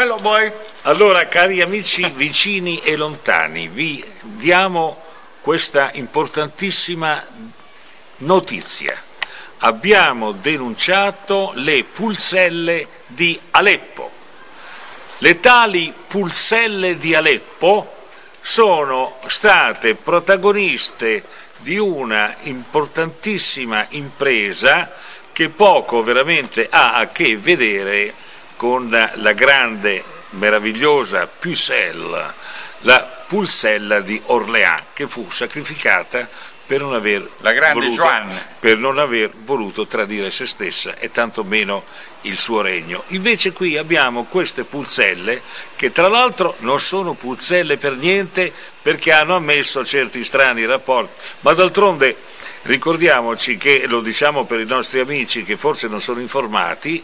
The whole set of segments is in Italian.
Hello boy. Allora, cari amici vicini e lontani, vi diamo questa importantissima notizia. Abbiamo denunciato le pulselle di Aleppo. Le tali pulselle di Aleppo sono state protagoniste di una importantissima impresa che poco veramente ha a che vedere con la grande, meravigliosa Pucelle, la pulsella di Orléans, che fu sacrificata per non aver, voluto, per non aver voluto tradire se stessa e tantomeno il suo regno. Invece qui abbiamo queste pulselle che tra l'altro non sono pulselle per niente perché hanno ammesso certi strani rapporti, ma d'altronde ricordiamoci che, lo diciamo per i nostri amici che forse non sono informati,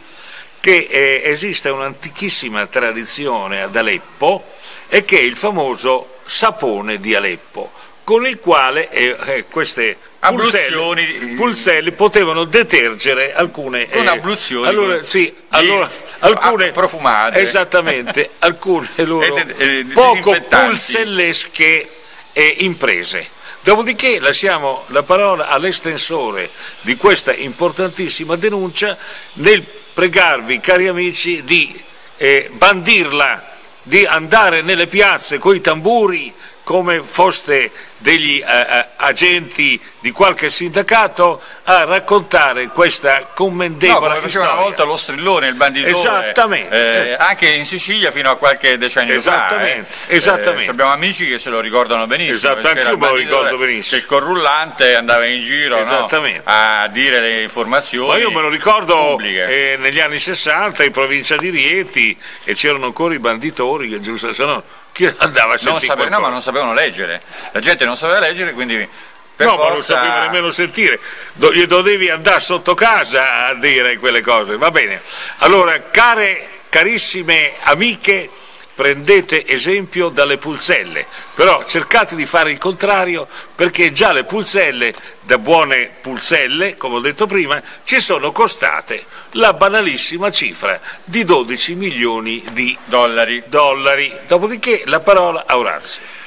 che eh, esiste un'antichissima tradizione ad Aleppo e che è il famoso sapone di Aleppo con il quale eh, eh, queste pulselle, pulselle, potevano detergere alcune con eh, abluzioni allora, sì, allora, alcune profumate. Esattamente alcune loro e de, e poco pulsellesche eh, imprese. Dopodiché lasciamo la parola all'estensore di questa importantissima denuncia nel pregarvi, cari amici, di eh, bandirla, di andare nelle piazze coi tamburi come foste degli eh, eh, agenti di qualche sindacato a raccontare questa commendevole no, faceva una volta lo strillone, il banditore esattamente. eh, anche in Sicilia fino a qualche decennio esattamente, fa eh. esattamente. Eh, abbiamo amici che se lo ricordano benissimo esatto, anche io me lo ricordo benissimo. che il corrullante andava in giro no, a dire le informazioni ma io me lo ricordo eh, negli anni 60 in provincia di Rieti e c'erano ancora i banditori che giusto se no chi andava a sentire non sape- no ma non sapevano leggere. La gente non sapeva leggere quindi per no, forza... ma non sapeva nemmeno sentire, Do- gli dovevi andare sotto casa a dire quelle cose, va bene. Allora, care, carissime amiche, prendete esempio dalle pulselle, però cercate di fare il contrario perché già le pulselle, da buone pulselle, come ho detto prima, ci sono costate la banalissima cifra di 12 milioni di dollari. dollari. Dopodiché la parola a Orazio.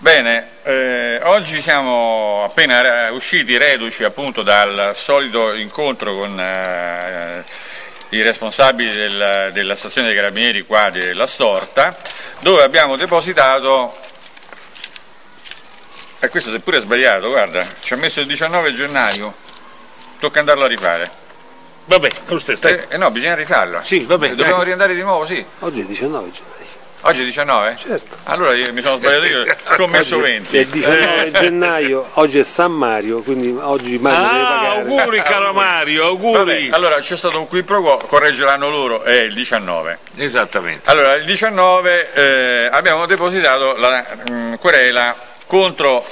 Bene, eh, oggi siamo appena usciti reduci appunto dal solito incontro con eh, i responsabili del, della stazione dei carabinieri qua della Storta, dove abbiamo depositato, e questo seppure è sbagliato, guarda, ci ha messo il 19 gennaio, tocca andarlo a rifare. Vabbè, lo stesso. Eh, eh, no, bisogna rifarlo. Sì, vabbè. Dobbiamo riandare di nuovo, sì. Oggi è 19 gennaio. Oggi è 19? Certo. Allora io mi sono sbagliato io, ho messo 20. È il 19 gennaio, oggi è San Mario, quindi oggi Mario ah, deve pagare. auguri caro Mario, auguri. Vabbè, allora c'è stato un qui pro quo, correggeranno loro, è il 19. Esattamente. Allora il 19 eh, abbiamo depositato la mh, mm, querela contro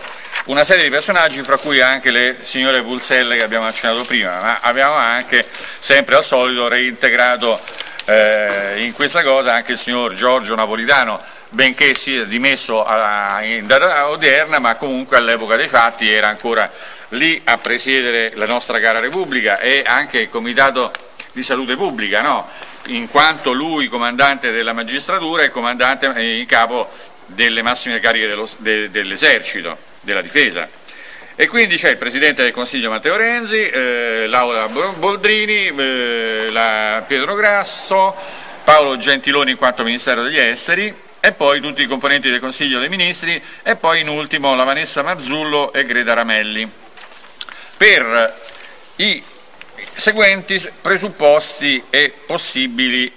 una serie di personaggi, fra cui anche le signore Pulselle che abbiamo accennato prima, ma abbiamo anche, sempre al solito, reintegrato eh, in questa cosa anche il signor Giorgio Napolitano, benché sia dimesso a, in data odierna, ma comunque all'epoca dei fatti era ancora lì a presiedere la nostra cara Repubblica e anche il Comitato di Salute Pubblica, no? in quanto lui comandante della magistratura e comandante in capo delle massime cariche dell'esercito, della difesa. E quindi c'è il Presidente del Consiglio Matteo Renzi, eh, Laura Boldrini, eh, la Pietro Grasso, Paolo Gentiloni in quanto Ministero degli Esteri e poi tutti i componenti del Consiglio dei Ministri e poi in ultimo la Vanessa Mazzullo e Greta Ramelli. Per i seguenti presupposti e possibili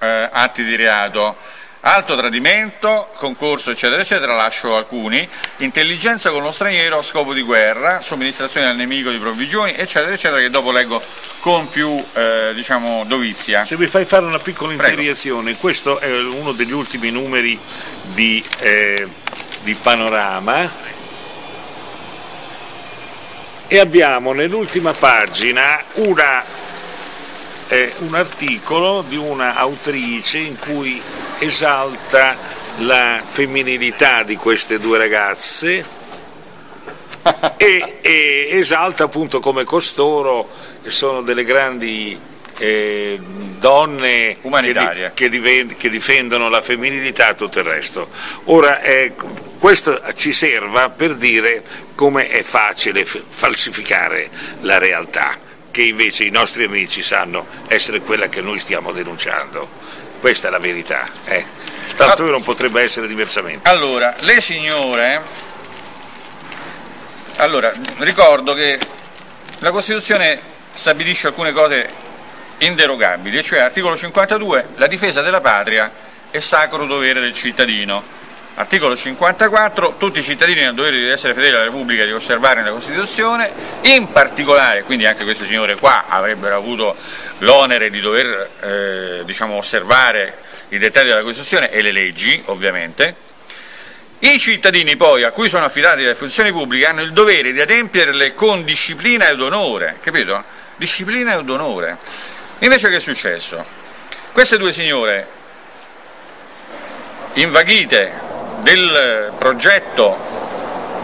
eh, atti di reato alto tradimento, concorso eccetera eccetera, lascio alcuni, intelligenza con lo straniero a scopo di guerra, somministrazione al nemico di provvigioni eccetera eccetera che dopo leggo con più eh, diciamo, dovizia. Se mi fai fare una piccola interiezione, questo è uno degli ultimi numeri di, eh, di Panorama. E abbiamo nell'ultima pagina una, eh, un articolo di una autrice in cui esalta la femminilità di queste due ragazze e, e esalta appunto come costoro sono delle grandi eh, donne Umanitarie. che, di- che diven- che difendono la femminilità e tutto il resto. Ora, eh, questo ci serva per dire come è facile falsificare la realtà, che invece i nostri amici sanno essere quella che noi stiamo denunciando. Questa è la verità. eh. Tanto non potrebbe essere diversamente. Allora, le signore, allora, ricordo che la Costituzione stabilisce alcune cose inderogabili, cioè articolo 52, la difesa della patria è sacro dovere del cittadino. Articolo 54, tutti i cittadini hanno il dovere di essere fedeli alla Repubblica e di osservare la Costituzione, in particolare, quindi anche queste signore qua avrebbero avuto l'onere di dover eh, diciamo, osservare i dettagli della Costituzione e le leggi, ovviamente, i cittadini poi a cui sono affidate le funzioni pubbliche hanno il dovere di adempierle con disciplina ed onore, capito? Disciplina ed onore. Invece che è successo? Queste due signore, invaghite del progetto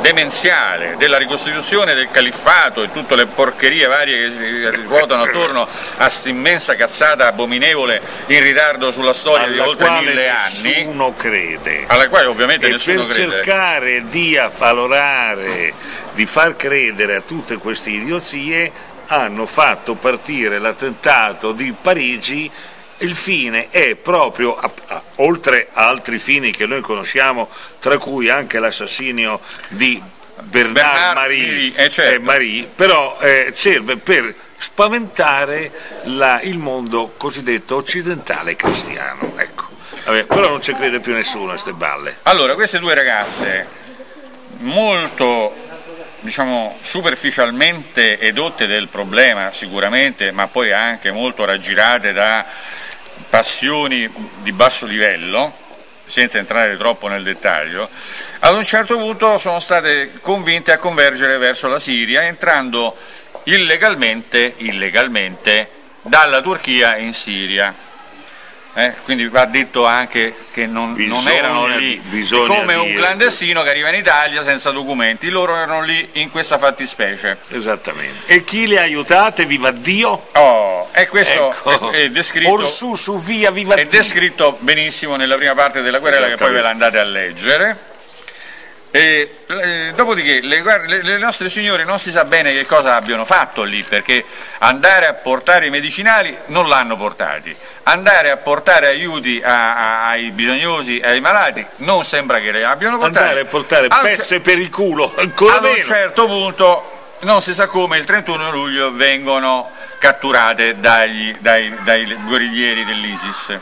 demenziale della ricostituzione del califfato e tutte le porcherie varie che si ruotano attorno a questa immensa cazzata abominevole in ritardo sulla storia di alla oltre quale mille anni, nessuno crede. alla quale ovviamente E nessuno per crede. cercare di affalorare, di far credere a tutte queste idiozie, hanno fatto partire l'attentato di Parigi. Il fine è proprio, a- a- oltre a altri fini che noi conosciamo, tra cui anche l'assassinio di Bernard, Bernard Marie, eh, certo. eh, Marie, però eh, serve per spaventare la- il mondo cosiddetto occidentale cristiano. Ecco. Vabbè, però non ci crede più nessuno a queste balle. Allora, queste due ragazze, molto diciamo, superficialmente edotte del problema sicuramente, ma poi anche molto raggirate da passioni di basso livello, senza entrare troppo nel dettaglio, ad un certo punto sono state convinte a convergere verso la Siria, entrando illegalmente, illegalmente dalla Turchia in Siria. Eh, quindi va detto anche che non, non erano lì come un clandestino che arriva in Italia senza documenti, loro erano lì in questa fattispecie. Esattamente. E chi le ha aiutate, viva Dio? Oh, e questo Ecco. è, è descritto, Orsù su via, viva è descritto benissimo nella prima parte della querela che poi ve la andate a leggere. E, eh, dopodiché le, le- le nostre signore non si sa bene che cosa abbiano fatto lì, perché andare a portare i medicinali non l'hanno portati, andare a portare aiuti a- a- ai bisognosi e ai malati non sembra che le abbiano portati. Andare a portare un pezze per il culo, ancora ad un meno. certo punto, non si sa come, il 31 luglio vengono catturate dagli- dai, dai guerriglieri dell'ISIS,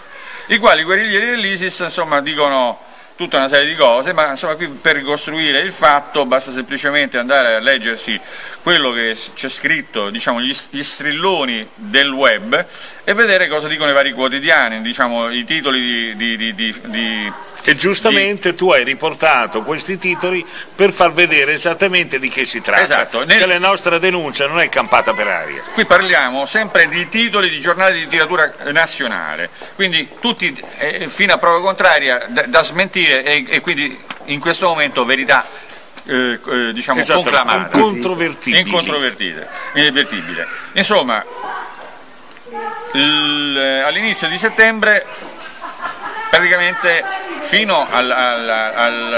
i quali guerriglieri dell'ISIS insomma, dicono tutta una serie di cose, ma insomma, qui per ricostruire il fatto basta semplicemente andare a leggersi quello che c'è scritto, diciamo, gli, strilloni del web e vedere cosa dicono i vari quotidiani, diciamo, i titoli di- di- di- di E giustamente tu hai riportato questi titoli per far vedere esattamente di che si tratta. Esatto, nel- Che la nostra denuncia non è campata per aria. Qui parliamo sempre di titoli di giornali di letteratura nazionale, quindi tutti eh, fino a prova contraria da, da smentire e, e quindi in questo momento verità eh, eh, diciamo Esattamente, conclamata, incontrovertibile. invertibile. Insomma, all'inizio di settembre praticamente fino al, al- al-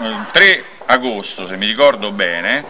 al 3 agosto, se mi ricordo bene,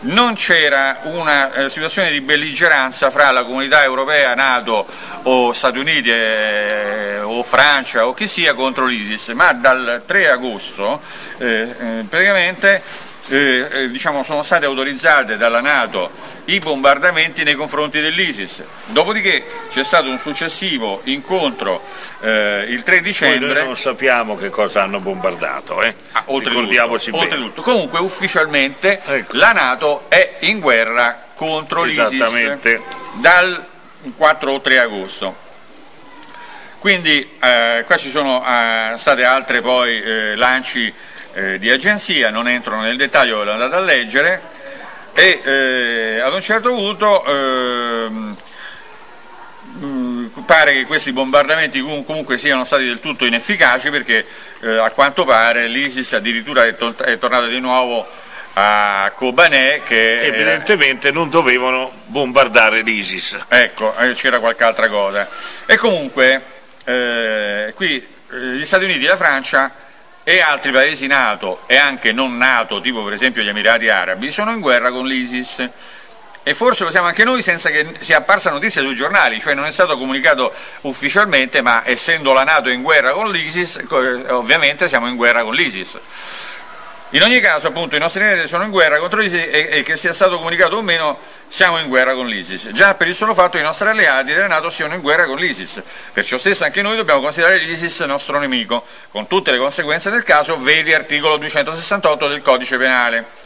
non c'era una eh, situazione di belligeranza fra la comunità europea, Nato o Stati Uniti eh, o Francia o chi sia contro l'ISIS, ma dal 3 agosto eh, eh, praticamente eh, eh, diciamo, sono state autorizzate dalla Nato i bombardamenti nei confronti dell'ISIS. Dopodiché c'è stato un successivo incontro eh, il 3 Poi dicembre. noi non sappiamo che cosa hanno bombardato, eh? Ah, ricordiamoci bene. oltretutto. Comunque ufficialmente Ecco. la Nato è in guerra contro l'ISIS dal 4 o 3 agosto. Quindi eh, qua ci sono eh, state altre poi eh, lanci eh, di agenzia, non entro nel dettaglio, ve lo andate a leggere e eh, ad un certo punto ehm, Mm, pare che questi bombardamenti com- comunque siano stati del tutto inefficaci perché eh, a quanto pare l'ISIS addirittura è, tol- è tornato di nuovo a Kobané che evidentemente non dovevano bombardare l'ISIS. Ecco, eh, c'era qualche altra cosa. E comunque eh, qui eh, gli Stati Uniti e la Francia e altri paesi NATO e anche non NATO, tipo per esempio gli Emirati Arabi, sono in guerra con l'ISIS. E forse lo siamo anche noi senza che sia apparsa notizia sui giornali, cioè non è stato comunicato ufficialmente, ma essendo la Nato in guerra con l'ISIS, ovviamente siamo in guerra con l'ISIS. In ogni caso, appunto, i nostri alleati sono in guerra contro l'ISIS e, e, che sia stato comunicato o meno, siamo in guerra con l'ISIS. Già per il solo fatto che i nostri alleati della Nato siano in guerra con l'ISIS. Perciò stesso anche noi dobbiamo considerare l'ISIS nostro nemico, con tutte le conseguenze del caso, vedi articolo 268 del Codice Penale.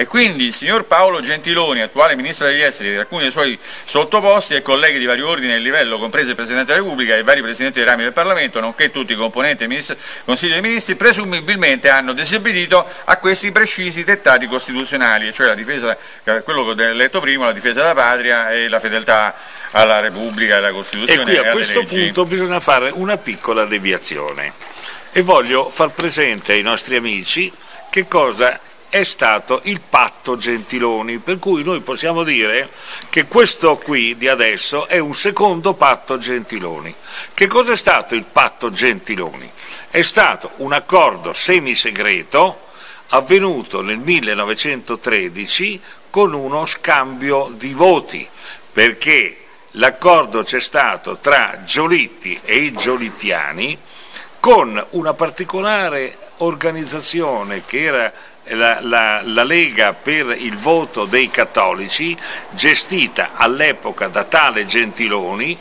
E quindi il signor Paolo Gentiloni, attuale Ministro degli Esteri, e alcuni dei suoi sottoposti e colleghi di vario ordine e livello, compreso il Presidente della Repubblica e i vari Presidenti dei rami del Parlamento, nonché tutti i componenti del Consiglio dei Ministri, presumibilmente hanno disobbedito a questi precisi dettati costituzionali, cioè la difesa, quello che ho letto prima, la difesa della patria e la fedeltà alla Repubblica e alla Costituzione. E qui a questo leggi. punto bisogna fare una piccola deviazione e voglio far presente ai nostri amici che cosa è stato il patto Gentiloni, per cui noi possiamo dire che questo qui di adesso è un secondo patto Gentiloni. Che cosa è stato il patto Gentiloni? È stato un accordo semisegreto avvenuto nel 1913 con uno scambio di voti, perché l'accordo c'è stato tra Giolitti e i giolittiani con una particolare organizzazione che era la, la, la, Lega per il voto dei cattolici, gestita all'epoca da tale Gentiloni,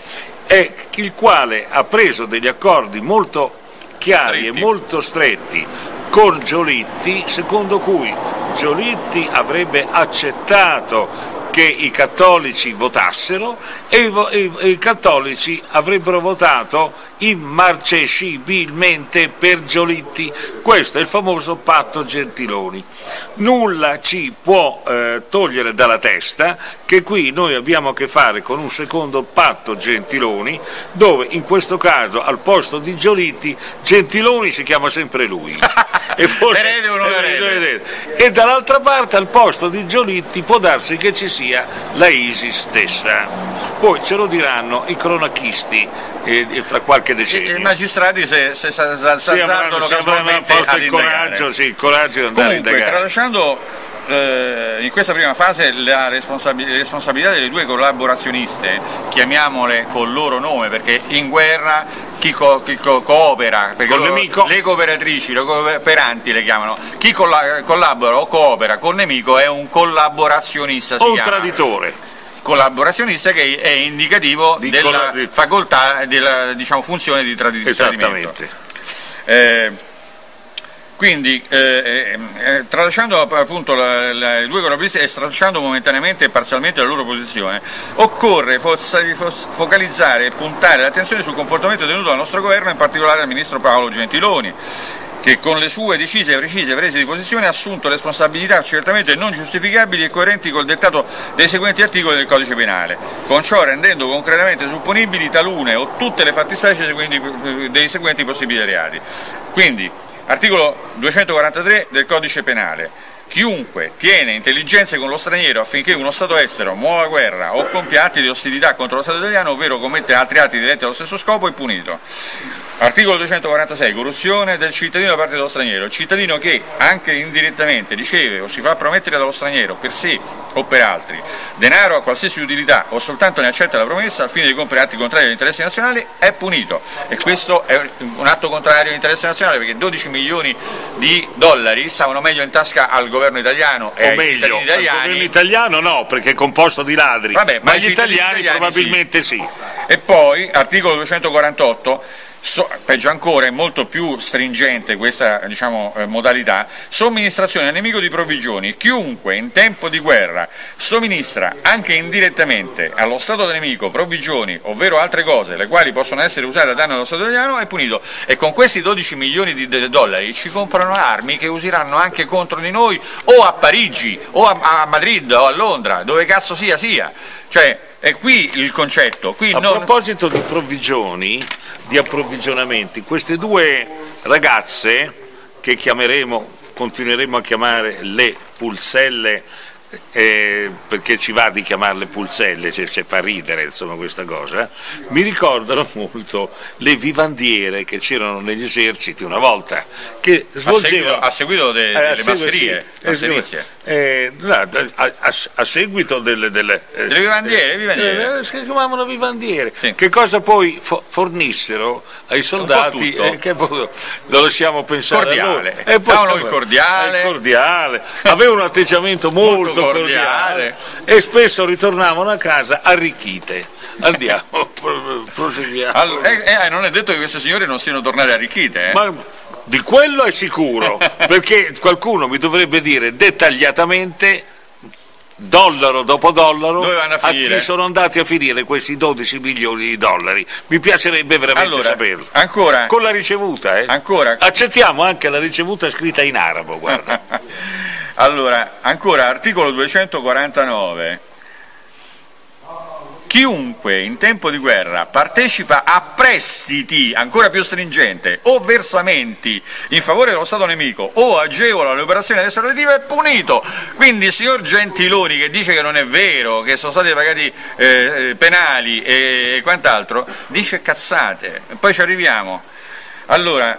il quale ha preso degli accordi molto chiari stretti. e molto stretti con Giolitti, secondo cui Giolitti avrebbe accettato che i cattolici votassero e i, i, i cattolici avrebbero votato immarcescibilmente per Giolitti. Questo è il famoso patto Gentiloni. Nulla ci può eh, togliere dalla testa che qui noi abbiamo a che fare con un secondo patto Gentiloni, dove in questo caso al posto di Giolitti Gentiloni si chiama sempre lui. e, non erede. e dall'altra parte al posto di Giolitti può darsi che ci sia la ISIS stessa. Poi ce lo diranno i cronachisti eh, fra qualche decennio. I magistrati se, se, se, se, se avranno, se avranno forse il coraggio, sì, il coraggio, di andare Comunque, a indagare. Tralasciando eh, in questa prima fase la responsabilità delle due collaborazioniste, chiamiamole col loro nome perché in guerra chi, co chi co coopera, loro, le cooperatrici, le cooperanti le chiamano, chi colla collabora o coopera col nemico è un collaborazionista. O un chiama. traditore collaborazionista che è indicativo di della facoltà, della diciamo, funzione di tradimento. Esattamente. Eh, quindi, eh, eh, tralasciando appunto la, la, i due collaboratrici e stracciando momentaneamente e parzialmente la loro posizione, occorre fo focalizzare e puntare l'attenzione sul comportamento tenuto dal nostro governo, in particolare dal ministro Paolo Gentiloni, che con le sue decise e precise prese di posizione ha assunto responsabilità certamente non giustificabili e coerenti col dettato dei seguenti articoli del codice penale, con ciò rendendo concretamente supponibili talune o tutte le fattispecie dei seguenti possibili reati. Quindi, Articolo 243 del codice penale. Chiunque tiene intelligenze con lo straniero affinché uno Stato estero muova guerra o compia atti di ostilità contro lo Stato italiano, ovvero commette altri atti diretti allo stesso scopo, è punito. Articolo 246. Corruzione del cittadino da parte dello straniero. Il cittadino che, anche indirettamente, riceve o si fa promettere dallo straniero, per sé o per altri, denaro a qualsiasi utilità o soltanto ne accetta la promessa al fine di compiere atti contrari agli interessi nazionali, è punito. E questo è un atto contrario all'interesse nazionale perché 12 milioni di dollari stavano meglio in tasca al governo italiano e o meglio, italiani. Il governo italiano no, perché è composto di ladri, Vabbè, ma, ma gli italiani, italiani probabilmente sì. sì. E poi, articolo 248, So, peggio ancora, è molto più stringente questa diciamo, eh, modalità, somministrazione al nemico di provvigioni. Chiunque in tempo di guerra somministra anche indirettamente allo Stato nemico provvigioni, ovvero altre cose, le quali possono essere usate a danno dello Stato italiano, è punito. E con questi 12 milioni di dollari ci comprano armi che useranno anche contro di noi o a Parigi, o a, a Madrid, o a Londra, dove cazzo sia sia. Cioè, è qui il concetto. Qui a non... proposito di provvigioni, di approvvigionamenti, queste due ragazze che chiameremo, continueremo a chiamare le pulselle eh, perché ci va di chiamarle pulselle, cioè, cioè fa ridere insomma questa cosa, mi ricordano molto le vivandiere che c'erano negli eserciti una volta, che svolgevano... A seguito, a seguito de, eh, delle masserie, sì, eh, a, a, a, seguito delle... delle, eh, delle vivandiere, eh, vivandiere. Eh, si chiamavano vivandiere, sì. che cosa poi fo fornissero ai soldati, eh, che lo lasciamo pensare cordiale. E poi, Davano il cordiale. il cordiale, avevano un atteggiamento molto, molto cordiale. e spesso ritornavano a casa arricchite. Andiamo, proseguiamo. Allora, eh, eh, non è detto che queste signore non siano tornate arricchite. Eh? Ma di quello è sicuro, perché qualcuno mi dovrebbe dire dettagliatamente dollaro dopo dollaro a, a, chi sono andati a finire questi 12 milioni di dollari. Mi piacerebbe veramente allora, saperlo. Ancora, Con la ricevuta, eh? Ancora. Accettiamo anche la ricevuta scritta in arabo, guarda. allora, ancora, articolo 249 Chiunque in tempo di guerra partecipa a prestiti ancora più stringente o versamenti in favore dello Stato nemico o agevola le operazioni estraditive è punito. Quindi signor Gentiloni che dice che non è vero, che sono stati pagati eh, penali e quant'altro, dice cazzate. Poi ci arriviamo. Allora,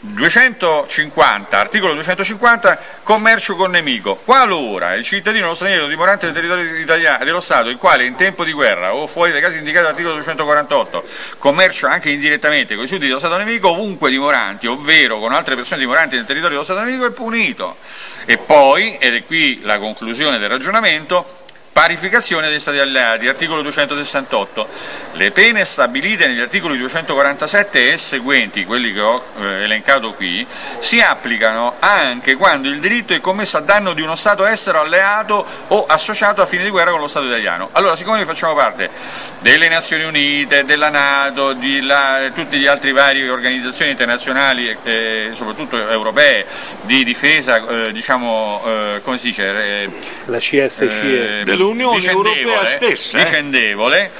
250, articolo 250, commercio con nemico. Qualora il cittadino o straniero dimorante nel territorio italiano, dello Stato, il quale in tempo di guerra o fuori dai casi indicati dall'articolo 248 commercia anche indirettamente con i sudditi dello Stato nemico, ovunque dimoranti, ovvero con altre persone dimoranti nel territorio dello Stato nemico, è punito. E poi, ed è qui la conclusione del ragionamento, Parificazione degli Stati alleati, articolo 268. Le pene stabilite negli articoli 247 e seguenti, quelli che ho eh, elencato qui, si applicano anche quando il delitto è commesso a danno di uno Stato estero alleato o associato a fine di guerra con lo Stato italiano. Allora, siccome noi facciamo parte delle Nazioni Unite, della Nato, di la, tutte le altre varie organizzazioni internazionali, eh, soprattutto europee, di difesa, eh, diciamo, eh, come si dice? Eh, la CSCE eh, dell'Unione Europea stessa. Eh? Vicendevole,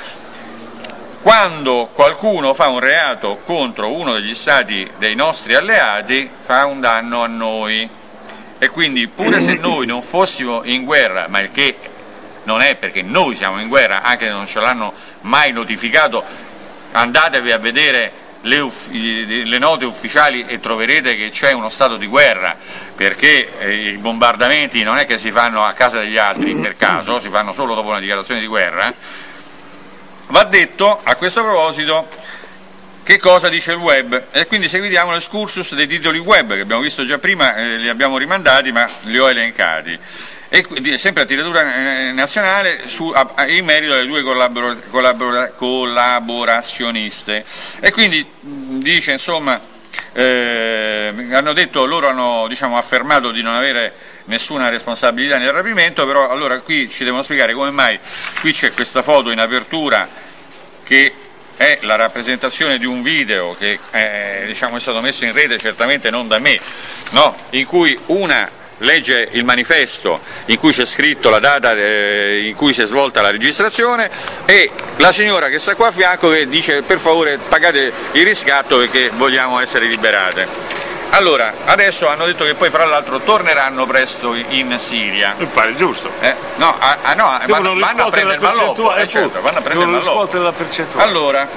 quando qualcuno fa un reato contro uno degli stati dei nostri alleati fa un danno a noi e quindi pure se noi non fossimo in guerra, ma il che non è perché noi siamo in guerra, anche se non ce l'hanno mai notificato, andatevi a vedere le, le, note ufficiali e troverete che c'è uno stato di guerra perché eh, i bombardamenti non è che si fanno a casa degli altri per caso, si fanno solo dopo una dichiarazione di guerra, va detto a questo proposito che cosa dice il web? E quindi seguiamo l'escursus dei titoli web che abbiamo visto già prima, eh, li abbiamo rimandati ma li ho elencati e sempre a tiratura eh, nazionale su, a, in merito alle due collabora, collabora, collaborazioniste e quindi dice insomma eh, hanno detto loro hanno diciamo, affermato di non avere nessuna responsabilità nel rapimento però allora qui ci devono spiegare come mai qui c'è questa foto in apertura che è la rappresentazione di un video che eh, diciamo, è stato messo in rete certamente non da me no? in cui una legge il manifesto in cui c'è scritto la data eh, in cui si è svolta la registrazione e la signora che sta qua a fianco che dice per favore pagate il riscatto perché vogliamo essere liberate. Allora, adesso hanno detto che poi fra l'altro torneranno presto in Siria. Mi pare giusto. Eh, no, ah, ah, no vanno, vanno, a prendere il malloppo, eh, certo, vanno a prendere il la percentuale. Allora,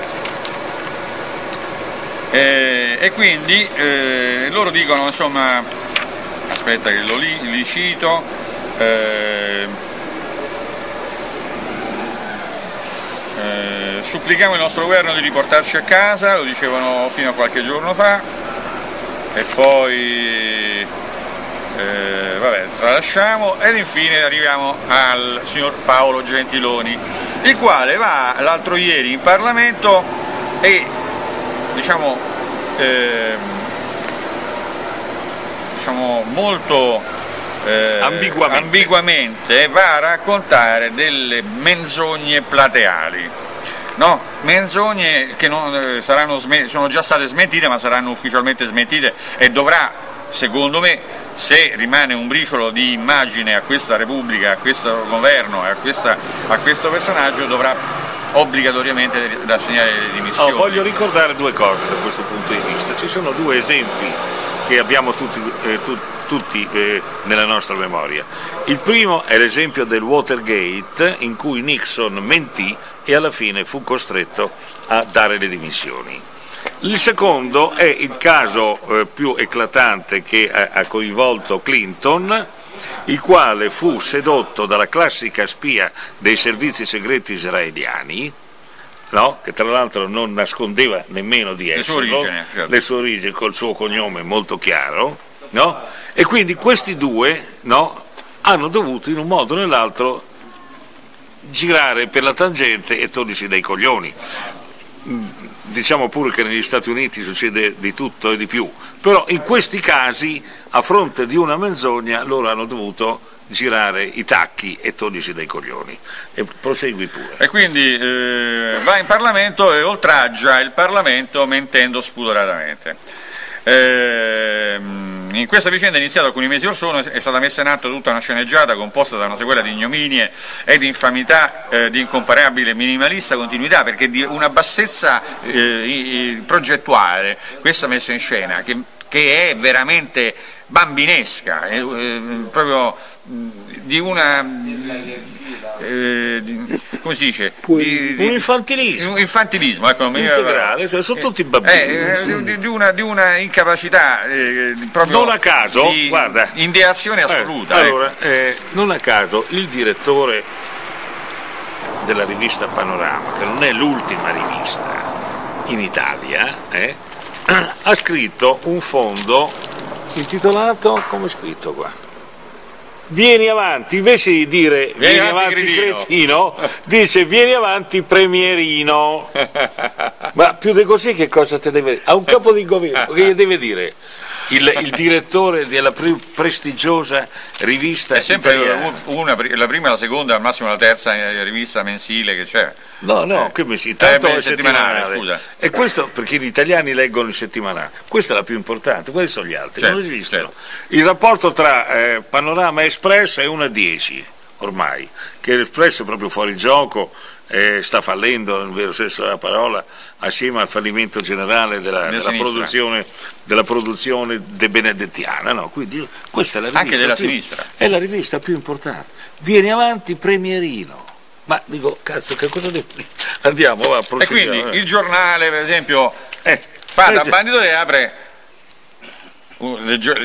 eh, e quindi eh, loro dicono insomma aspetta che lo li, li cito, eh, eh, supplichiamo il nostro governo di riportarci a casa, lo dicevano fino a qualche giorno fa, e poi eh, vabbè, tralasciamo ed infine arriviamo al signor Paolo Gentiloni, il quale va l'altro ieri in Parlamento e diciamo eh, diciamo, molto eh, ambiguamente. ambiguamente. va a raccontare delle menzogne plateali. No, menzogne che non, eh, saranno, sono già state smentite ma saranno ufficialmente smentite e dovrà, secondo me, se rimane un briciolo di immagine a questa Repubblica, a questo governo e a, a questo personaggio dovrà obbligatoriamente rassegnare le dimissioni. Oh, voglio ricordare due cose da questo punto di vista, ci sono due esempi che abbiamo tutti, eh, tutti tutti eh, nella nostra memoria. Il primo è l'esempio del Watergate in cui Nixon mentì e alla fine fu costretto a dare le dimissioni. Il secondo è il caso eh, più eclatante che ha, ha coinvolto Clinton, il quale fu sedotto dalla classica spia dei servizi segreti israeliani, no? che tra l'altro non nascondeva nemmeno di esserlo, le sue origini, certo. le sue origini col suo cognome molto chiaro, no? e quindi questi due no, hanno dovuto in un modo o nell'altro girare per la tangente e togliersi dai coglioni. Diciamo pure che negli Stati Uniti succede di tutto e di più, però in questi casi, a fronte di una menzogna, loro hanno dovuto girare i tacchi e togliersi dai coglioni. E prosegui pure. E quindi eh, va in Parlamento e oltraggia il Parlamento mentendo spudoratamente. Eh, in questa vicenda iniziata alcuni mesi or sono è stata messa in atto tutta una sceneggiata composta da una sequela di ignominie e di infamità eh, di incomparabile minimalista continuità perché di una bassezza eh, progettuale questa messa in scena che, che è veramente bambinesca, è, eh, proprio di una eh, di, come si dice? Di, un infantilismo. Un infantilismo, ecco, integrale, cioè, sono tutti bambini. Eh, di, di, una, di, una, incapacità eh, proprio non a caso, di guarda, ideazione assoluta. allora, eh, non a caso il direttore della rivista Panorama, che non è l'ultima rivista in Italia, eh, ha scritto un fondo intitolato, come è scritto qua? Vieni avanti, invece di dire vieni, vieni avanti, avanti cretino, dice vieni avanti premierino. Ma più di così che cosa te deve dire? A un capo di governo che gli deve dire? Il, il, direttore della più prestigiosa rivista è sempre italiana. una, la prima, la seconda, al massimo la terza eh, rivista mensile che c'è. No, no, eh. che mensile, tanto eh, beh, settimanale, scusa. E questo perché gli italiani leggono il settimanale. Questa è la più importante, quelli sono gli altri, certo, non esistono. Certo. Il rapporto tra eh, Panorama e Espresso è 1 a 10 ormai, che l'Espresso è proprio fuori gioco eh, sta fallendo nel vero senso della parola assieme al fallimento generale della, della produzione, della produzione de benedettiana no? quindi questa è la rivista Anche della più, sinistra. è la rivista più importante. Vieni avanti premierino. Ma dico cazzo che cosa devo dire? Andiamo va e quindi eh. il giornale per esempio eh, fa da banditore e apre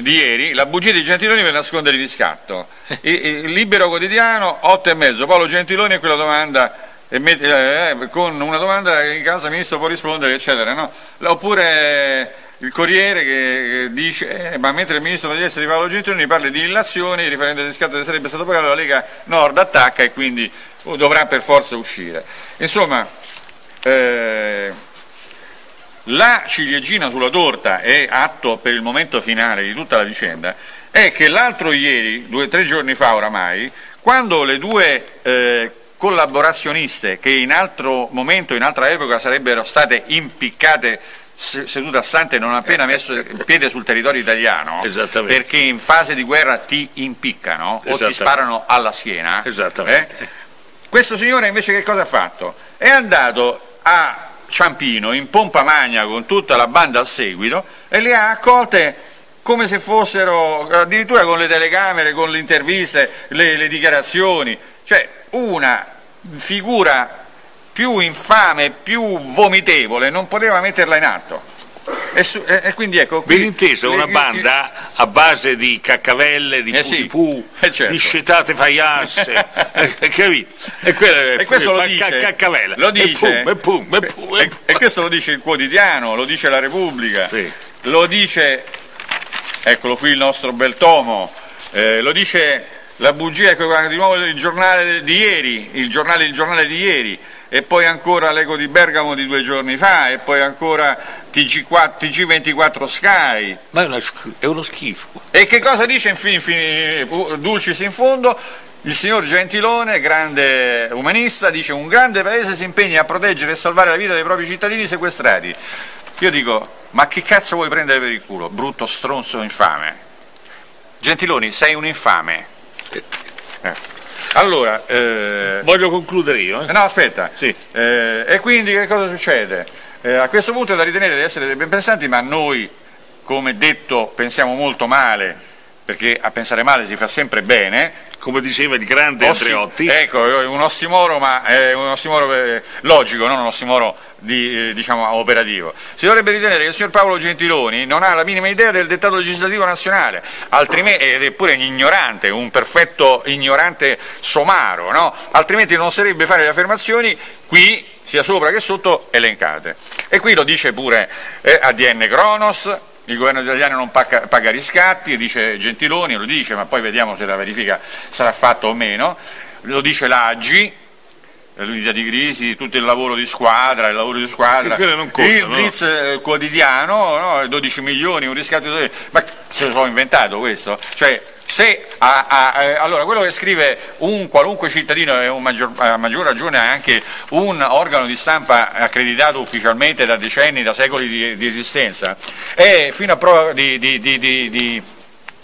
di ieri, la bugia di Gentiloni per nascondere il riscatto. Il, il libero quotidiano, 8 e mezzo, Paolo Gentiloni e quella domanda met- eh, eh, con una domanda in casa il ministro può rispondere, eccetera. No? Oppure il Corriere che, dice, eh, ma mentre il ministro degli esteri Paolo Gentiloni parla di illazioni, il riferendo di riscatto sarebbe stato pagato, la Lega Nord attacca e quindi dovrà per forza uscire. Insomma, eh, la ciliegina sulla torta e atto per il momento finale di tutta la vicenda è che l'altro ieri, due o tre giorni fa oramai, quando le due eh, collaborazioniste che in altro momento, in altra epoca sarebbero state impiccate seduta stante non appena messo il piede sul territorio italiano. Perché in fase di guerra ti impiccano o ti sparano alla schiena eh? questo signore invece che cosa ha fatto? è andato a Ciampino in pompa magna con tutta la banda al seguito e le ha accolte come se fossero addirittura con le telecamere, con le interviste, le, le dichiarazioni cioè una figura più infame, più vomitevole, non poteva metterla in atto. E, su, e, e quindi ecco, ben inteso, una banda a base di caccavelle, di eh putipù, sì, eh certo. di scetate faiasse, eh, capito? E, e questo lo dice, caccavella, lo dice, e, pum, pum, pum, e, e, questo lo dice il quotidiano, lo dice la Repubblica, sì. lo dice, eccolo qui il nostro bel tomo, eh, lo dice la bugia, ecco di nuovo il giornale di ieri, il giornale, il giornale di ieri, e poi ancora l'Eco di Bergamo di due giorni fa, e poi ancora TG4, TG24 Sky. Ma è, una, è, uno schifo. E che cosa dice infine, Dulcis in fondo? Il signor Gentilone, grande umanista, dice un grande paese si impegna a proteggere e salvare la vita dei propri cittadini sequestrati. Io dico, ma che cazzo vuoi prendere per il culo, brutto stronzo infame? Gentiloni, sei un infame. Eh. Allora, eh... voglio concludere io. Eh? No, aspetta. Sì. Eh, e quindi che cosa succede? Eh, a questo punto è da ritenere di essere ben pensanti, ma noi, come detto, pensiamo molto male perché a pensare male si fa sempre bene. Come diceva il grande Ossi- Andreotti, Ecco, un ossimoro, ma è un ossimoro eh, logico, non un ossimoro di, eh, diciamo, operativo. Si dovrebbe ritenere che il signor Paolo Gentiloni non ha la minima idea del dettato legislativo nazionale, altrimenti, ed è pure un ignorante, un perfetto ignorante somaro, no? altrimenti non sarebbe fare le affermazioni qui, sia sopra che sotto, elencate. E qui lo dice pure eh, ADN Cronos, il governo italiano non paga, paga, riscatti, dice Gentiloni, lo dice, ma poi vediamo se la verifica sarà fatta o meno, lo dice l'Aggi, l'unità di crisi, tutto il lavoro di squadra, il lavoro di squadra, costa, il no? blitz eh, quotidiano, no? 12 milioni, un riscatto di... ma se lo sono inventato questo? Cioè, se a, a, eh, allora quello che scrive un qualunque cittadino e a maggior ragione anche un organo di stampa accreditato ufficialmente da decenni, da secoli di, di esistenza, è fino a prova di, di, di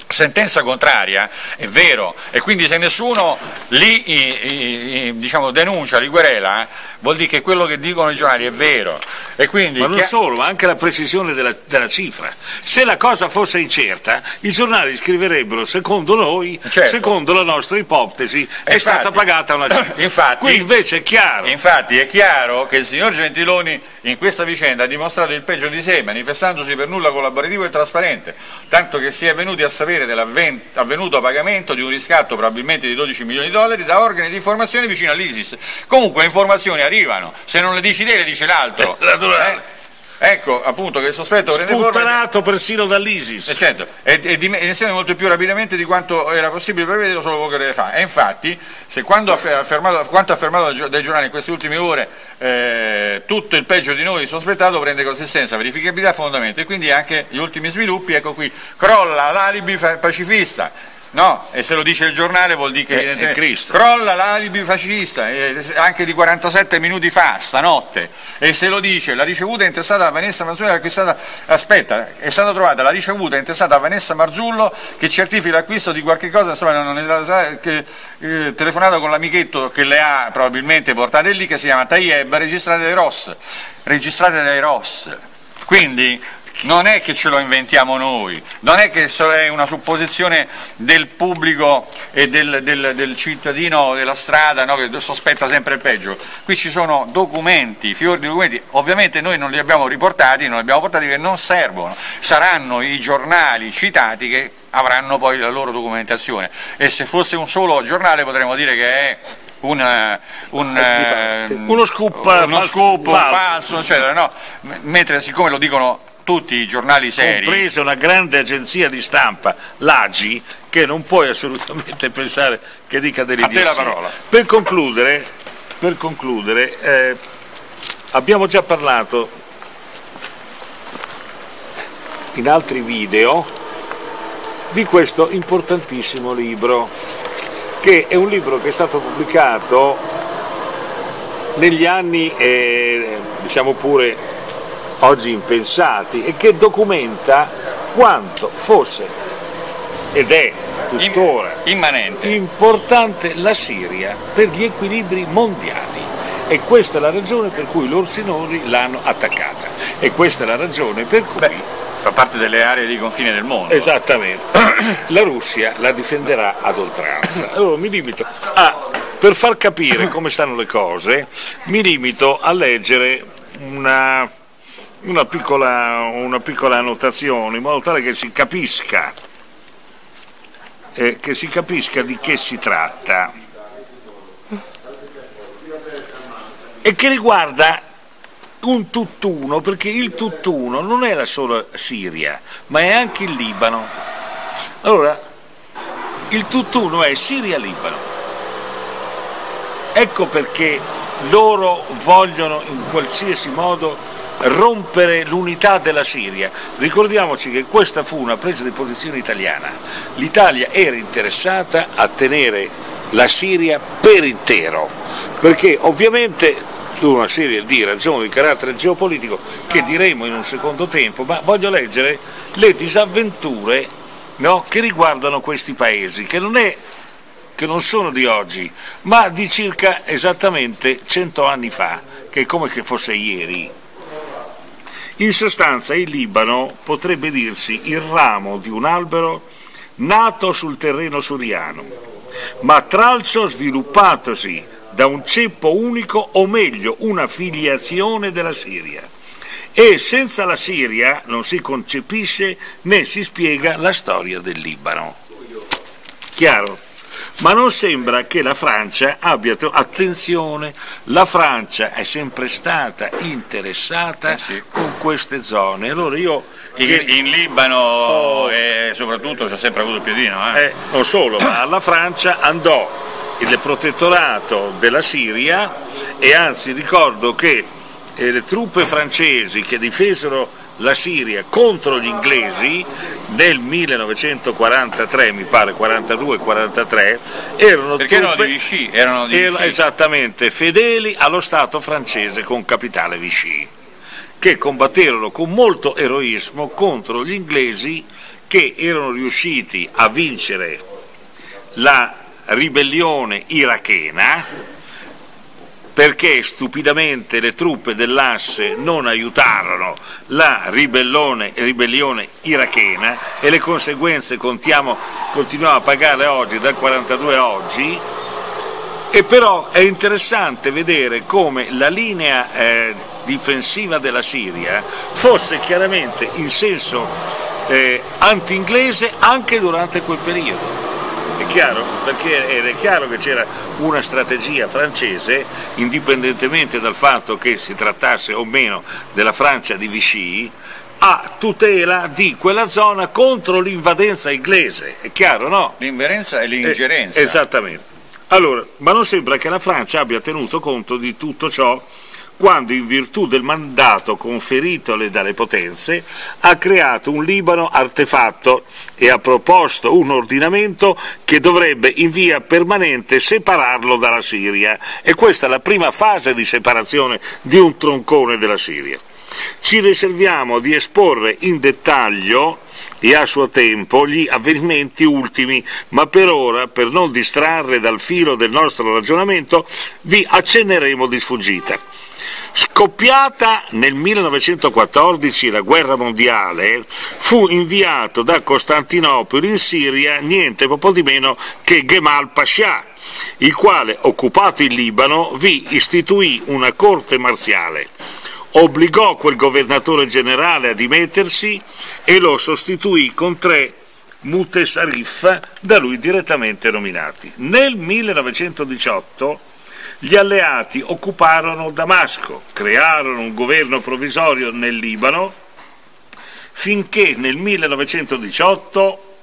sentenza contraria, è vero, e quindi se nessuno li i, i, diciamo, denuncia, li querela, vuol dire che quello che dicono i giornali è vero. E quindi, ma non chi... solo, ma anche la precisione della, della, cifra. Se la cosa fosse incerta, i giornali scriverebbero secondo noi, certo. secondo la nostra ipotesi, è infatti, stata pagata una cifra. Infatti, Qui invece è chiaro. Infatti è chiaro che il signor Gentiloni in questa vicenda ha dimostrato il peggio di sé, manifestandosi per nulla collaborativo e trasparente, tanto che si è venuti a sapere dell'avvenuto pagamento di un riscatto probabilmente di 12 milioni di dollari da organi di informazione vicino all'ISIS. Comunque informazioni arrivano, se non le dici te le dice l'altro. Eh, Ecco appunto che il sospetto prende forma. Sputtanato persino dall'ISIS. Eh certo, e, e dimensione molto più rapidamente di quanto era possibile prevedere solo poche ore fa. E infatti, se quando ha affermato, quanto affermato dai giornali in queste ultime ore, eh, tutto il peggio di noi sospettato prende consistenza, verificabilità fondamento. E quindi anche gli ultimi sviluppi, ecco qui, crolla l'alibi pacifista. No, e se lo dice il giornale vuol dire che è, evidentemente crolla l'alibi fascista, eh, anche di 47 minuti fa, stanotte, e se lo dice la ricevuta è intestata a Vanessa Marzullo, acquistata, aspetta, è stata trovata la ricevuta è intestata a Vanessa Marzullo che certifica l'acquisto di qualche cosa, insomma non è che, eh, telefonata con l'amichetto che le ha probabilmente portate lì, che si chiama Tayeb, registrate dai ROS, registrate dai ROS. Quindi non è che ce lo inventiamo noi, non è che è una supposizione del pubblico e del, del, del cittadino della strada no, che sospetta sempre il peggio. Qui ci sono documenti, fiori di documenti, ovviamente noi non li abbiamo riportati, non li abbiamo portati che non servono, saranno i giornali citati che avranno poi la loro documentazione. E se fosse un solo giornale potremmo dire che è una, un, uh, uno scoop, uno scoop falso, falso eccetera, no? mentre siccome lo dicono tutti i giornali seri. Compresa una grande agenzia di stampa, l'AGI, che non puoi assolutamente pensare che dica delle A te la parola. Per concludere, per concludere eh, abbiamo già parlato in altri video di questo importantissimo libro, che è un libro che è stato pubblicato negli anni, eh, diciamo pure, oggi impensati e che documenta quanto fosse ed è tuttora immanente importante la Siria per gli equilibri mondiali e questa è la ragione per cui loro sinori l'hanno attaccata e questa è la ragione per cui Beh fa parte delle aree di confine del mondo. Esattamente. La Russia la difenderà ad oltranza. Allora mi limito a, per far capire come stanno le cose, mi limito a leggere una una piccola, una piccola annotazione in modo tale che si capisca, eh, che si capisca di che si tratta e che riguarda un tutt'uno, perché il tutt'uno non è la sola Siria, ma è anche il Libano. Allora, il tutt'uno è Siria-Libano. Ecco perché loro vogliono in qualsiasi modo rompere l'unità della Siria. Ricordiamoci che questa fu una presa di posizione italiana. L'Italia era interessata a tenere la Siria per intero, perché ovviamente su una serie di ragioni di carattere geopolitico che diremo in un secondo tempo, ma voglio leggere le disavventure no, che riguardano questi paesi, che non, è, che non sono di oggi, ma di circa esattamente cento anni fa, che è come se fosse ieri. In sostanza il Libano potrebbe dirsi il ramo di un albero nato sul terreno suriano, ma tralcio sviluppatosi da un ceppo unico o meglio una filiazione della Siria. E senza la Siria non si concepisce né si spiega la storia del Libano. Chiaro? Ma non sembra che la Francia abbia... Attenzione, la Francia è sempre stata interessata Eh sì. Queste zone. Allora io... In, in Libano Oh. e soprattutto c'è sempre avuto il piedino. Eh. eh, non solo, ma alla Francia andò il protettorato della Siria e anzi ricordo che eh, le truppe francesi che difesero la Siria contro gli inglesi nel 1943, mi pare 42-43, erano Perché erano truppe di Vichy, erano di erano Vichy. esattamente fedeli allo Stato francese con capitale Vichy, che combatterono con molto eroismo contro gli inglesi che erano riusciti a vincere la ribellione irachena perché stupidamente le truppe dell'asse non aiutarono la ribellione, irachena e le conseguenze contiamo- continuiamo a pagarle oggi, dal 42 a oggi, e però è interessante vedere come la linea eh, difensiva della Siria fosse chiaramente in senso eh, anti-inglese anche durante quel periodo. È chiaro? Perché era chiaro che c'era una strategia francese, indipendentemente dal fatto che si trattasse o meno della Francia di Vichy, a tutela di quella zona contro l'invadenza inglese. È chiaro, no? L'inverenza e l'ingerenza. Eh, esattamente. Allora, ma non sembra che la Francia abbia tenuto conto di tutto ciò quando, in virtù del mandato conferitole dalle potenze, ha creato un Libano artefatto e ha proposto un ordinamento che dovrebbe in via permanente separarlo dalla Siria. E questa è la prima fase di separazione di un troncone della Siria. Ci riserviamo di esporre in dettaglio e a suo tempo gli avvenimenti ultimi, ma per ora, per non distrarre dal filo del nostro ragionamento, vi accenneremo di sfuggita. Scoppiata nel 1914 la guerra mondiale, fu inviato da Costantinopoli in Siria niente poco di meno che Gemal Pascià, il quale, occupato il Libano, vi istituì una corte marziale obbligò quel governatore generale a dimettersi e lo sostituì con tre mutesarif da lui direttamente nominati. Nel 1918 gli alleati occuparono Damasco, crearono un governo provvisorio nel Libano finché nel 1918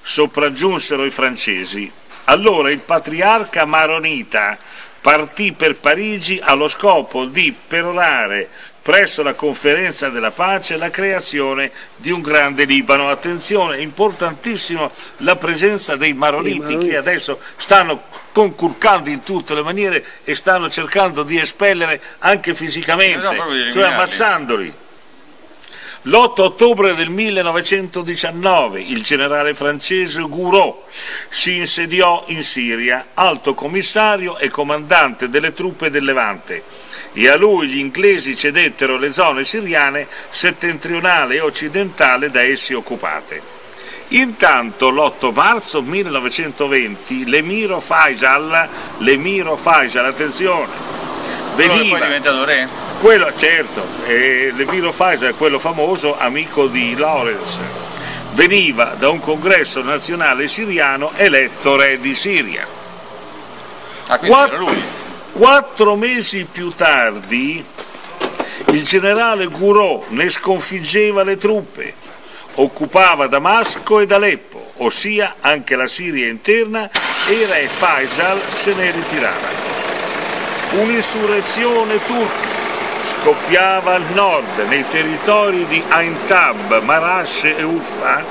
sopraggiunsero i francesi. Allora il patriarca maronita partì per Parigi allo scopo di perorare presso la conferenza della pace la creazione di un grande Libano. Attenzione, è importantissimo la presenza dei maroniti. che adesso stanno conculcando in tutte le maniere e stanno cercando di espellere anche fisicamente, No, no, cioè ammazzandoli. L'8 ottobre del 1919 il generale francese Gouraud si insediò in Siria, alto commissario e comandante delle truppe del Levante, e a lui gli inglesi cedettero le zone siriane settentrionale e occidentale da essi occupate. Intanto l'8 marzo 1920 l'emiro Faisal, l'emiro Faisal, attenzione, Che poi è veniva diventato re? quello, certo, eh, Levino Faisal, quello famoso amico di Lawrence, veniva da un congresso nazionale siriano eletto re di Siria. Ah, quindi Qua- era lui. Quattro mesi più tardi il generale Gouraud ne sconfiggeva le truppe, occupava Damasco ed Aleppo, ossia anche la Siria interna, e il re Faisal se ne ritirava. Un'insurrezione turca scoppiava al nord, nei territori di Aintab, Marash e Uffa,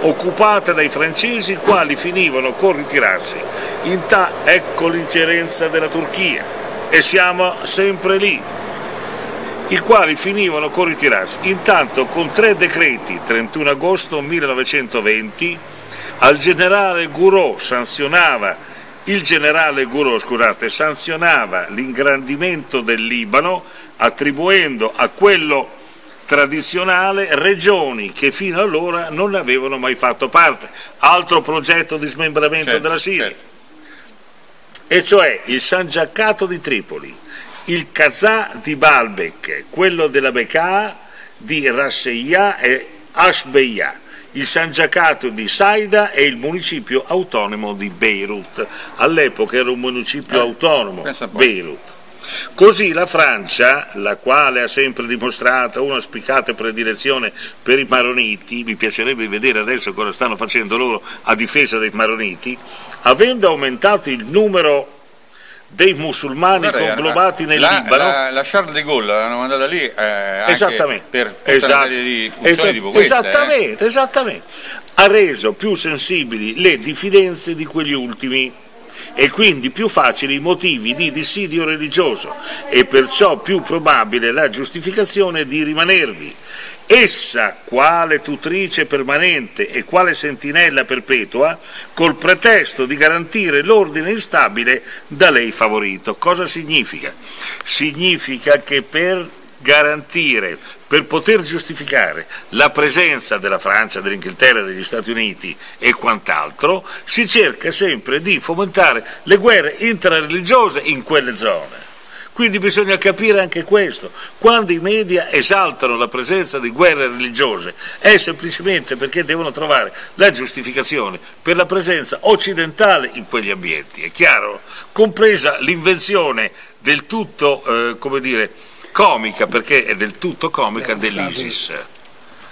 occupata dai francesi, i quali finivano con ritirarsi. In ta- ecco l'ingerenza della Turchia, e siamo sempre lì, i quali finivano con ritirarsi. Intanto, con tre decreti, 31 agosto 1920, al generale Gouraud sanzionava il generale Gouraud, scusate, sanzionava l'ingrandimento del Libano attribuendo a quello tradizionale regioni che fino allora non ne avevano mai fatto parte. Altro progetto di smembramento Certo, della Siria. certo. E cioè il San Giaccato di Tripoli, il Kazà di Baalbek, quello della Bekaa di Rasseia e Ashbeia, il San Giacato di Saida e il municipio autonomo di Beirut. All'epoca era un municipio Eh, autonomo. Beirut. Così la Francia, la quale ha sempre dimostrato una spiccata predilezione per i maroniti, mi piacerebbe vedere adesso cosa stanno facendo loro a difesa dei maroniti, avendo aumentato il numero dei musulmani Guarda, conglobati nel la, Libano, La, la Charles de Gaulle l'hanno mandata lì eh, Esattamente. per Esatto. di funzioni Esa- tipo queste. eh. esattamente, esattamente. Ha reso più sensibili le diffidenze di quegli ultimi e quindi più facili i motivi di dissidio religioso e perciò più probabile la giustificazione di rimanervi. Essa, quale tutrice permanente e quale sentinella perpetua, col pretesto di garantire l'ordine instabile da lei favorito. Cosa significa? Significa che per garantire, per poter giustificare la presenza della Francia, dell'Inghilterra, degli Stati Uniti e quant'altro, si cerca sempre di fomentare le guerre intrareligiose in quelle zone. Quindi bisogna capire anche questo. Quando i media esaltano la presenza di guerre religiose è semplicemente perché devono trovare la giustificazione per la presenza occidentale in quegli ambienti. È chiaro? Compresa l'invenzione del tutto, eh, come dire, comica, perché è del tutto comica dell'ISIS.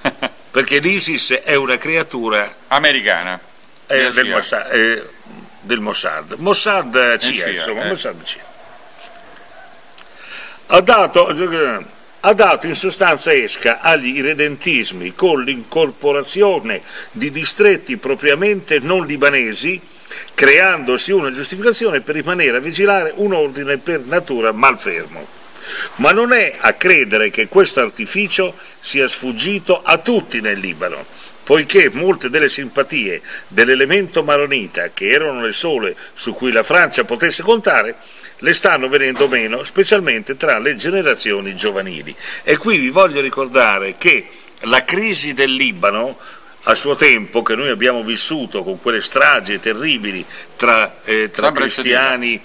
Perché l'ISIS è una creatura Americana. eh, del. Mossad, eh, del Mossad. Mossad eh, CIA, CIA, insomma, eh. Mossad CIA. Ha dato, ha dato in sostanza esca agli irredentismi con l'incorporazione di distretti propriamente non libanesi, creandosi una giustificazione per rimanere a vigilare un ordine per natura malfermo. Ma non è a credere che questo artificio sia sfuggito a tutti nel Libano, poiché molte delle simpatie dell'elemento maronita, che erano le sole su cui la Francia potesse contare, le stanno venendo meno, specialmente tra le generazioni giovanili. E qui vi voglio ricordare che la crisi del Libano, a suo tempo, che noi abbiamo vissuto con quelle stragi terribili tra, eh, tra cristiani.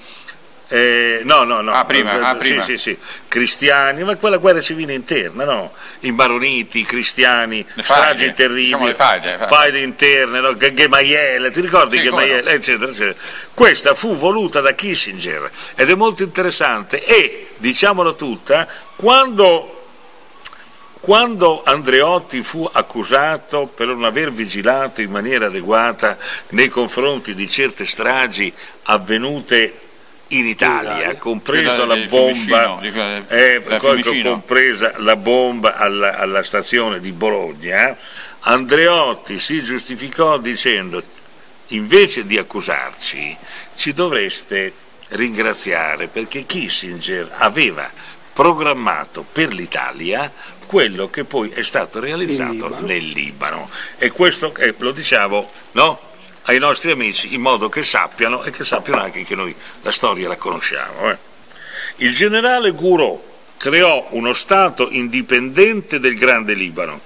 Eh, no, no, no. Ah, prima, ah, Sì, prima. sì, sì, cristiani, ma quella guerra civile interna, no? I maroniti, i cristiani, Le stragi terribili, diciamo le faide, faide. faide interne, no? Gemayel, ti ricordi Sì, Gemayel, no. eccetera, eccetera. Questa fu voluta da Kissinger ed è molto interessante e, diciamola tutta, quando quando Andreotti fu accusato per non aver vigilato in maniera adeguata nei confronti di certe stragi avvenute in Italia, compresa la bomba, eh, la co- Fiumicino. compresa la bomba alla, alla stazione di Bologna, Andreotti si giustificò dicendo invece di accusarci ci dovreste ringraziare perché Kissinger aveva programmato per l'Italia quello che poi è stato realizzato Libano. nel Libano e questo eh, lo diciamo no? Ai nostri amici in modo che sappiano e che sappiano anche che noi la storia la conosciamo. eh. Il generale Gouraud creò uno Stato indipendente del Grande Libano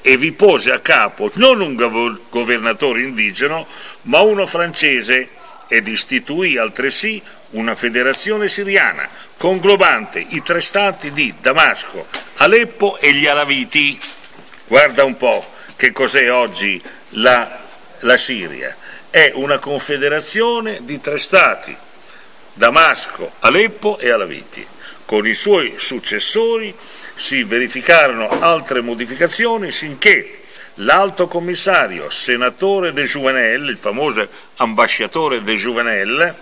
e vi pose a capo non un gov- governatore indigeno, ma uno francese ed istituì altresì una federazione siriana conglobante i tre stati di Damasco, Aleppo e gli Alaviti. Guarda un po' che cos'è oggi la, la Siria. È una confederazione di tre stati, Damasco, Aleppo e Alaviti. Con i suoi successori si verificarono altre modificazioni sinché l'alto commissario, senatore de Jouvenel, il famoso ambasciatore de Jouvenel,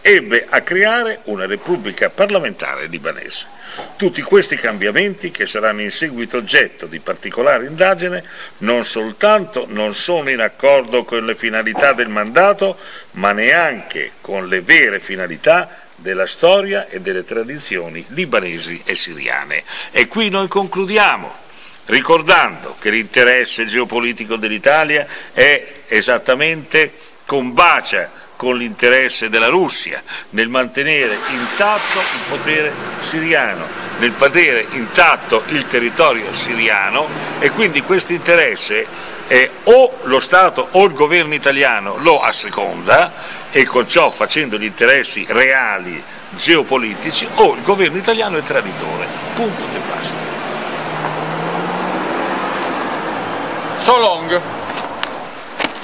ebbe a creare una repubblica parlamentare libanese. Tutti questi cambiamenti, che saranno in seguito oggetto di particolare indagine, non soltanto non sono in accordo con le finalità del mandato, ma neanche con le vere finalità della storia e delle tradizioni libanesi e siriane. E qui noi concludiamo ricordando che l'interesse geopolitico dell'Italia è esattamente combacia con l'interesse della Russia nel mantenere intatto il potere siriano, nel mantenere intatto il territorio siriano e quindi questo interesse è o lo Stato o il governo italiano lo asseconda e con ciò facendo gli interessi reali geopolitici o il governo italiano è traditore. Punto e basta. So long.